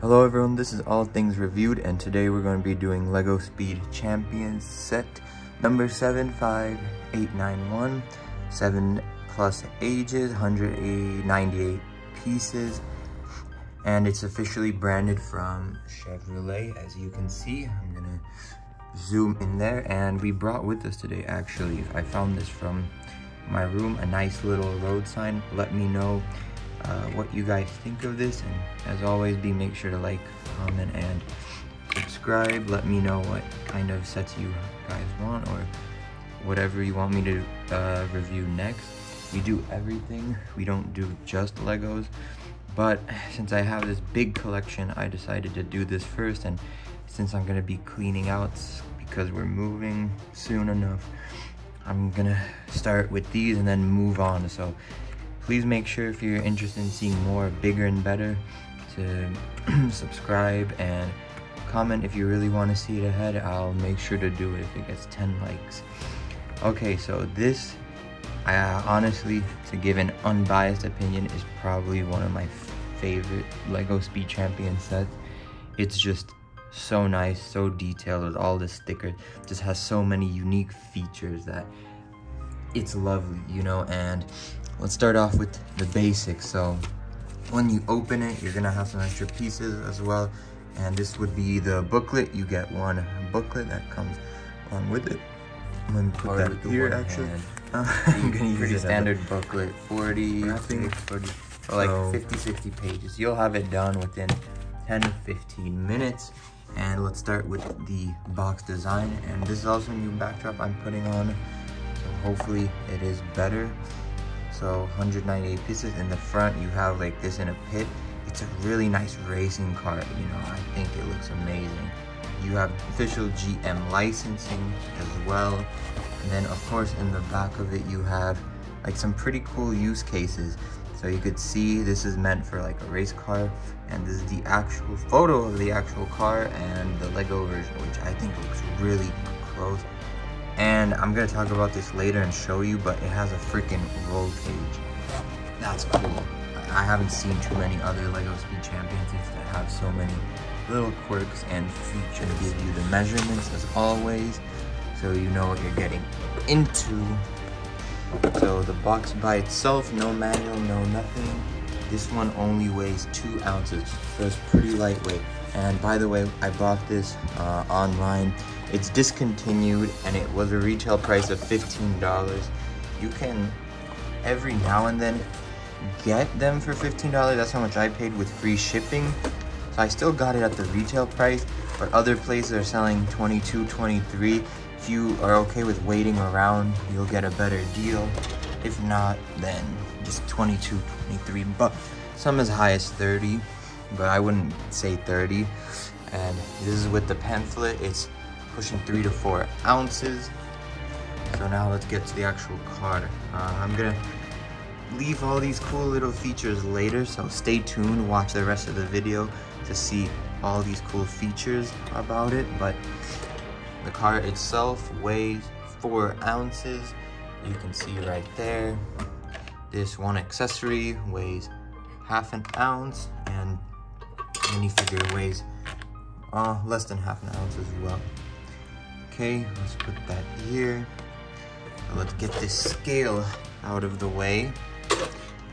Hello everyone, this is All Things Reviews and today we're going to be doing LEGO Speed Champions set number 75891, 7 plus ages, 198 pieces, and it's officially branded from Chevrolet as you can see. I'm gonna zoom in there and we brought with us today actually, I found this from my room, a nice little road sign. Let me know uh, what you guys think of this. And as always be make sure to like comment and subscribe. Let me know what kind of sets you guys want or whatever you want me to uh, review next. We do everything. We don't do just legos. But since i have this big collection i decided to do this first. And since i'm going to be cleaning out because we're moving soon enough i'm gonna start with these and then move on. So please make sure if you're interested in seeing more bigger and better to subscribe and comment if you really want to see it ahead. I'll make sure to do it if it gets 10 likes. Okay so this i honestly to give an unbiased opinion is probably one of my favorite lego speed champion sets. It's just so nice so detailed with all the stickers. Just has so many unique features that it's lovely you know and let's start off with the basics. So when you open it, you're gonna have some extra pieces as well. And this would be the booklet. You get one booklet that comes along with it. I'm gonna put that here actually. Uh, I'm gonna use a standard booklet, 40, I think 40, or like so, 50, 60 pages. You'll have it done within 10 to 15 minutes. And let's start with the box design. And this is also a new backdrop I'm putting on. So hopefully it is better so 198 pieces in the front you have like this in a pit. It's a really nice racing car you know i think it looks amazing. You have official gm licensing as well. And then of course in the back of it you have like some pretty cool use cases. So you could see this is meant for like a race car and this is the actual photo of the actual car and the lego version which i think looks really close and I'm gonna talk about this later and show you, but it has a freaking roll cage. That's cool. I haven't seen too many other LEGO Speed Champions that have so many little quirks and features. Give you the measurements as always, so you know what you're getting into. So the box by itself, no manual, no nothing. This one only weighs two ounces, so it's pretty lightweight. And by the way, I bought this uh, online. It's discontinued and it was a retail price of $15. You can every now and then get them for $15. That's how much I paid with free shipping. So I still got it at the retail price, but other places are selling 22, 23. If you are okay with waiting around, you'll get a better deal. If not, then just 22, 23, but some as high as 30 but I wouldn't say 30. And this is with the pamphlet. It's pushing three to four ounces. So now let's get to the actual card. Uh, I'm gonna leave all these cool little features later, so stay tuned, watch the rest of the video to see all these cool features about it. But the card itself weighs four ounces. You can see right there. This one accessory weighs half an ounce and minifigure weighs uh, less than half an ounce as well. Okay, let's put that here. let's get this scale out of the way.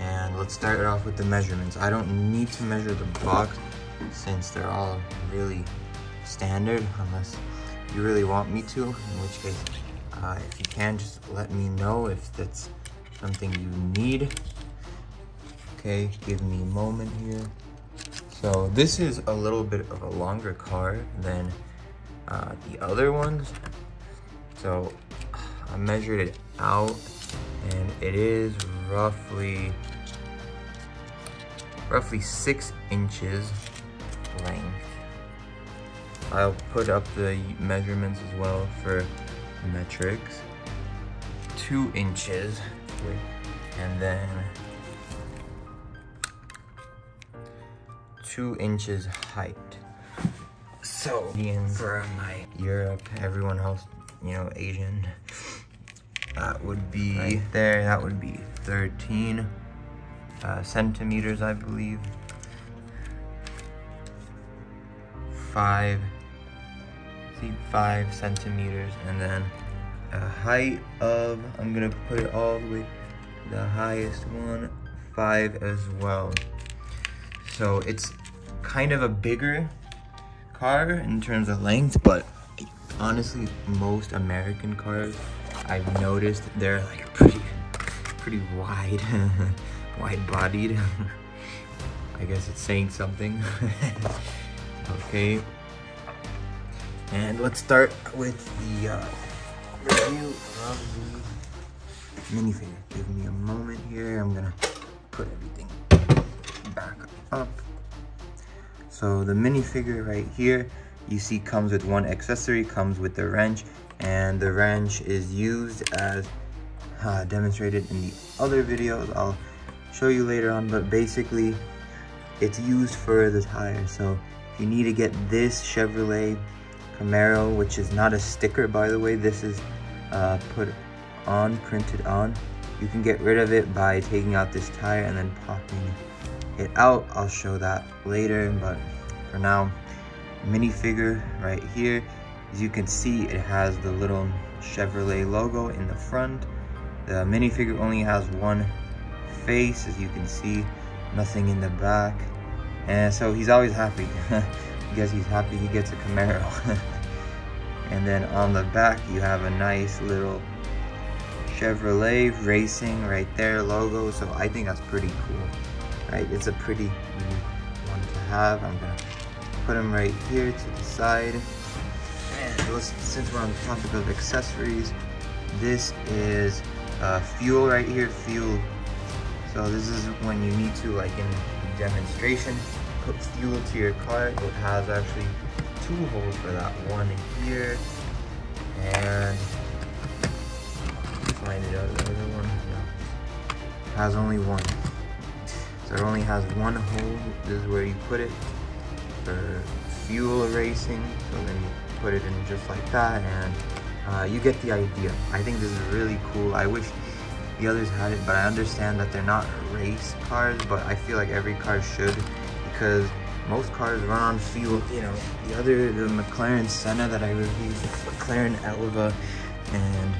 And let's start off with the measurements. I don't need to measure the box since they're all really standard unless you really want me to, in which case, uh, if you can, just let me know if that's something you need. Okay, give me a moment here. So this is a little bit of a longer car than uh, the other ones. So I measured it out and it is roughly roughly six inches length. I'll put up the measurements as well for metrics. Two inches and then two inches height. So, for my Europe, everyone else, you know, Asian, that would be right there, that would be 13 uh, centimeters, I believe. five, see five centimeters, and then a height of, I'm gonna put it all the way, the highest one, five as well. So it's kind of a bigger car in terms of length, but honestly, most American cars, I've noticed they're like pretty, pretty wide, wide bodied. I guess it's saying something. okay. And let's start with the uh, review of the minifigure. Give me a moment here. I'm gonna put everything back up. So the minifigure right here, you see comes with one accessory, comes with the wrench, and the wrench is used as uh, demonstrated in the other videos. I'll show you later on, but basically it's used for the tire. So if you need to get this Chevrolet Camaro, which is not a sticker by the way, this is uh, put on, printed on. You can get rid of it by taking out this tire and then popping it out. I'll show that later, but for now, minifigure right here. As you can see, it has the little Chevrolet logo in the front. The minifigure only has one face, as you can see, nothing in the back. And so he's always happy. I guess he's happy he gets a Camaro. and then on the back, you have a nice little Chevrolet Racing right there logo. So I think that's pretty cool, right? It's a pretty one to have. I'm gonna put them right here to the side. And since we're on the topic of accessories, this is uh, fuel right here, fuel. So this is when you need to, like in demonstration, put fuel to your car. It has actually two holes for that. One here, and find the other one. No. Has only one. So it only has one hole. This is where you put it for fuel racing. So then you put it in just like that, and uh, you get the idea. I think this is really cool. I wish the others had it, but I understand that they're not race cars, but I feel like every car should because most cars run on fuel. You know, the other, the McLaren Senna that I reviewed, McLaren Elva, and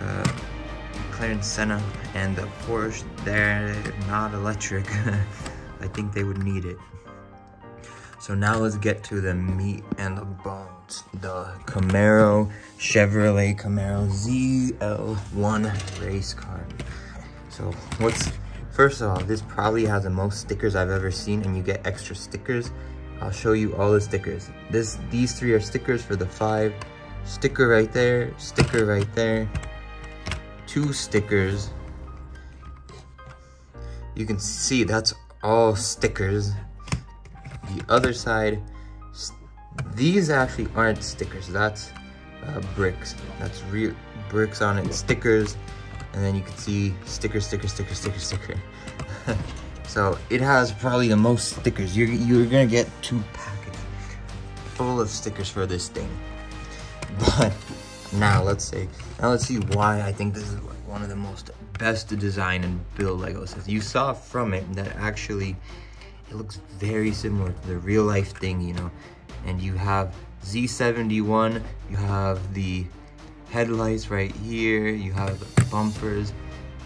uh, McLaren Senna, and the Porsche, they're not electric. I think they would need it. So now let's get to the meat and the bones. The Camaro, Chevrolet Camaro ZL1 race car. So what's, first of all, this probably has the most stickers I've ever seen and you get extra stickers. I'll show you all the stickers. This, These three are stickers for the five. Sticker right there, sticker right there. Two stickers. You can see that's all stickers the other side, these actually aren't stickers. That's uh, bricks. That's real bricks on it, stickers. And then you can see sticker, sticker, sticker, sticker, sticker. so it has probably the most stickers. You're, you're gonna get two packets full of stickers for this thing. But now let's say, now let's see why I think this is one of the most best design and build Lego sets. You saw from it that actually it looks very similar to the real life thing, you know. And you have Z71, you have the headlights right here, you have bumpers,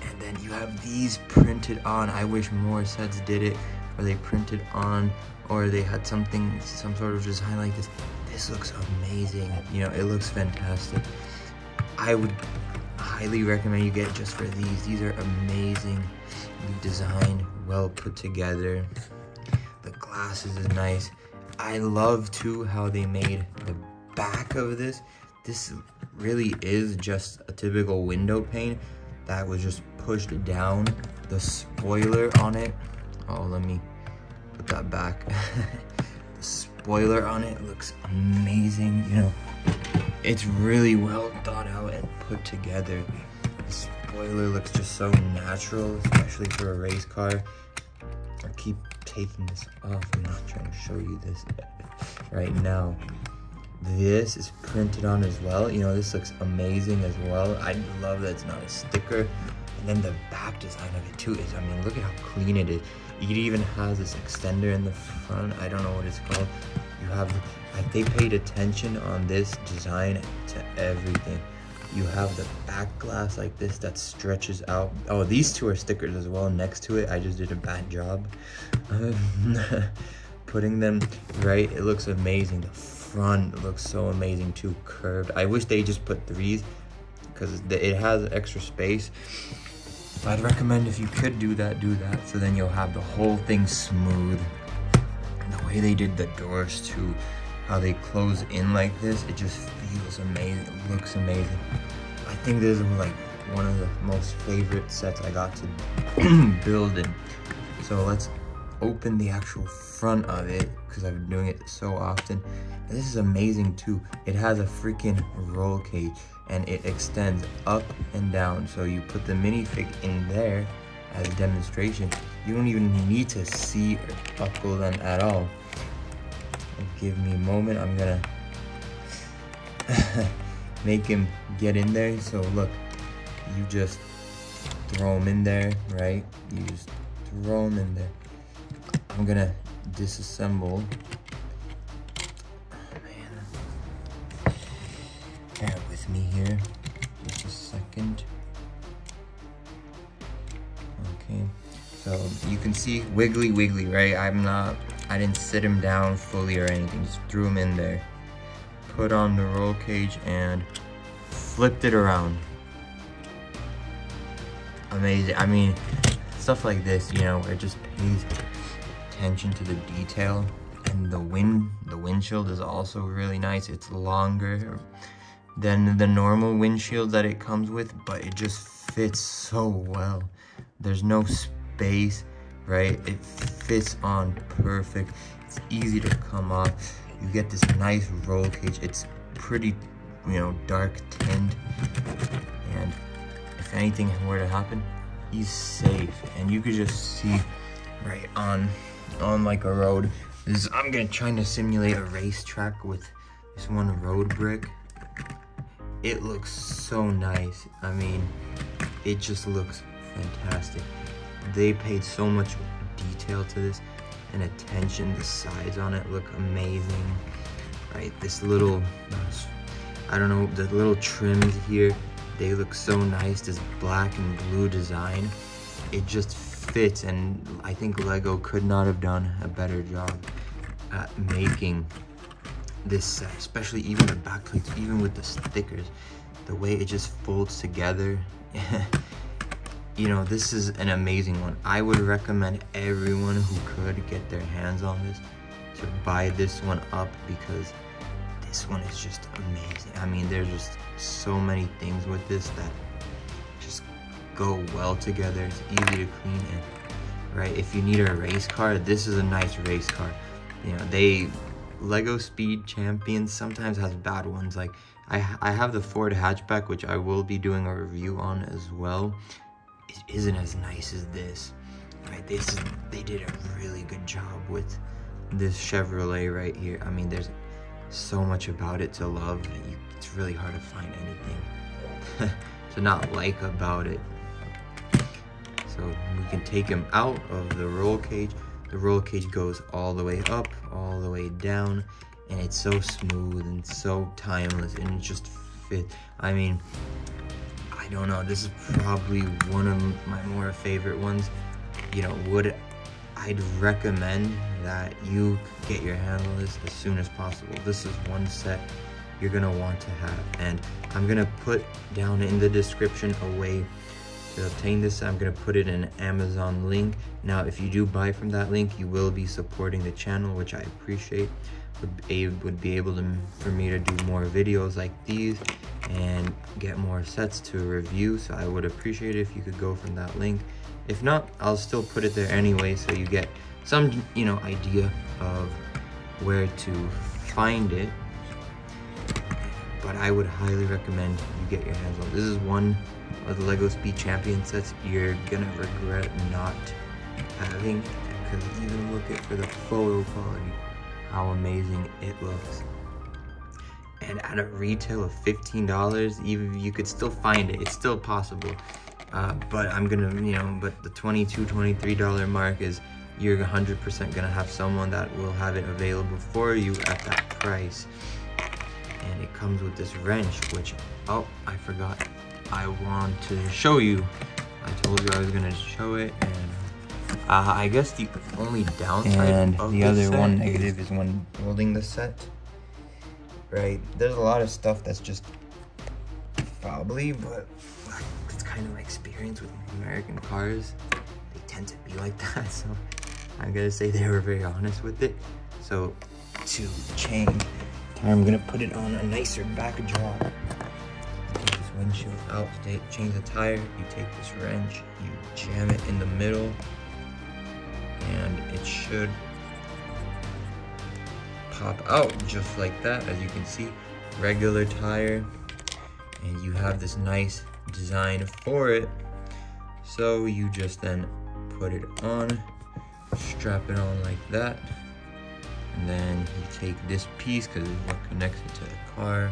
and then you have these printed on. I wish more sets did it, or they printed on, or they had something, some sort of design like this. This looks amazing. You know, it looks fantastic. I would highly recommend you get it just for these. These are amazing, designed, well put together The glasses is nice. I love too how they made the back of this. This really is just a typical window pane that was just pushed down. The spoiler on it, oh, let me put that back. spoiler on it looks amazing, you know. It's really well thought out and put together. The spoiler looks just so natural, especially for a race car. I keep taking this off. I'm not trying to show you this right now. This is printed on as well. You know, this looks amazing as well. I love that it's not a sticker. And then the back design of it too is, I mean, look at how clean it is. It even has this extender in the front. I don't know what it's called. You have Like they paid attention on this design to everything. You have the back glass like this that stretches out. Oh, these two are stickers as well next to it. I just did a bad job putting them right. It looks amazing. The front looks so amazing too, curved. I wish they just put threes because it has extra space. I'd recommend if you could do that, do that. So then you'll have the whole thing smooth. And the way they did the doors too, how they close in like this, it just feels amazing. It looks amazing. I think this is like one of the most favorite sets I got to build in. So let's open the actual front of it because I've been doing it so often. And this is amazing too. It has a freaking roll cage and it extends up and down. So you put the minifig in there as a demonstration. You don't even need to see or buckle them at all. Give me a moment. I'm gonna make him get in there. So look, you just throw him in there, right? You just throw him in there. I'm gonna disassemble. With me here. Just a second. Okay. So you can see wiggly wiggly, right? I'm not, I didn't sit him down fully or anything. Just threw him in there. Put on the roll cage and flipped it around. Amazing. I mean, stuff like this, you know, it just pays attention to the detail and the wind the windshield is also really nice it's longer than the normal windshield that it comes with but it just fits so well. There's no space right? It fits on perfect. It's easy to come off. You get this nice roll cage. It's pretty you know dark tint and if anything were to happen he's safe. And you could just see right on on like a road. This, I'm gonna try to simulate a racetrack with this one road brick. It looks so nice. I mean, it just looks fantastic. They paid so much detail to this and attention. The sides on it look amazing. Right, this little, I don't know, the little trims here, they look so nice. This black and blue design, it just fits and I think Lego could not have done a better job at making this set, especially even the back plates, even with the stickers, the way it just folds together. you know, this is an amazing one. I would recommend everyone who could get their hands on this to buy this one up because this one is just amazing. I mean, there's just so many things with this that just go well together. It's easy to clean and right. If you need a race car, this is a nice race car. You know, they Lego Speed Champions sometimes has bad ones. Like I, I have the Ford hatchback, which I will be doing a review on as well. It isn't as nice as this. Right, this is, they did a really good job with this Chevrolet right here. I mean, there's so much about it to love. It's really hard to find anything to not like about it. So we can take him out of the roll cage. The roll cage goes all the way up, all the way down, and it's so smooth and so timeless and it just fit. I mean, I don't know, this is probably one of my more favorite ones. You know, would I'd recommend that you get your hands on this as soon as possible. This is one set you're gonna want to have. And I'm gonna put down in the description a way to obtain this, I'm gonna put it in an Amazon link. Now, if you do buy from that link, you will be supporting the channel, which I appreciate. Would be, would be able to, for me to do more videos like these and get more sets to review. So I would appreciate it if you could go from that link. If not, I'll still put it there anyway, so you get some, you know, idea of where to find it. But I would highly recommend you get your hands on. This is one of the LEGO Speed Champion sets you're gonna regret not having because even look at for the photo quality how amazing it looks and at a retail of $15 even you could still find it it's still possible uh, but I'm gonna you know but the $22, $23 mark is you're 100% gonna have someone that will have it available for you at that price. And it comes with this wrench, which, oh, I forgot. I want to show you. I told you I was gonna show it, and uh, I guess the only downside and the other one negative is when building the set. Right, there's a lot of stuff that's just probably, but it's kind of my experience with American cars. They tend to be like that, so I'm gonna say they were very honest with it. So to change, I'm gonna put it on a nicer back job windshield out, change the tire, you take this wrench, you jam it in the middle, and it should pop out just like that, as you can see, regular tire, and you have this nice design for it. So you just then put it on, strap it on like that, and then you take this piece because what connects it to the car,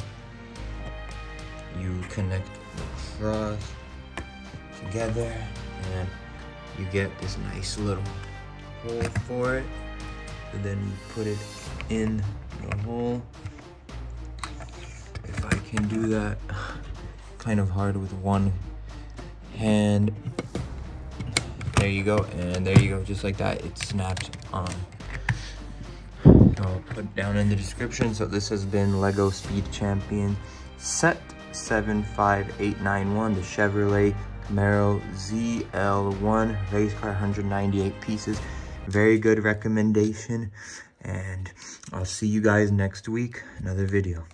you connect the cross together and you get this nice little hole for it. And then you put it in the hole. If I can do that kind of hard with one hand. There you go and there you go just like that. It snapped on. I'll put down in the description. So this has been Lego Speed Champion set 75891, the Chevrolet Camaro ZL1 race car, 198 pieces. Very good recommendation. And I'll see you guys next week, another video.